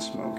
smoke.